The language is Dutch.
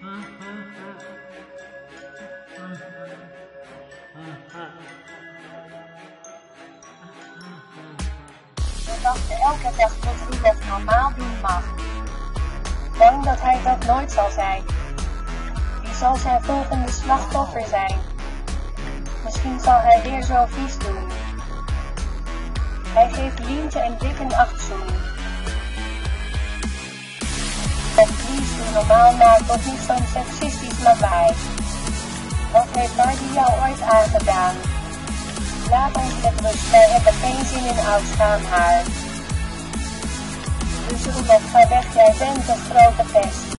Hij dacht elke dag dat hij dat normaal doen mag. Bang dat hij dat nooit zal zijn. Wie zal zijn volgende slachtoffer zijn? Misschien zal hij weer zo vies doen. Hij geeft Lientje en Dick een. Normaal na tot niet zo'n seksistisch lawaai. Wat heeft Barbie jou ooit aangedaan? Laat ons met rust, wij hebben geen zin in oud schaamhaar. Dus op, ga weg, jij bent een grote pest.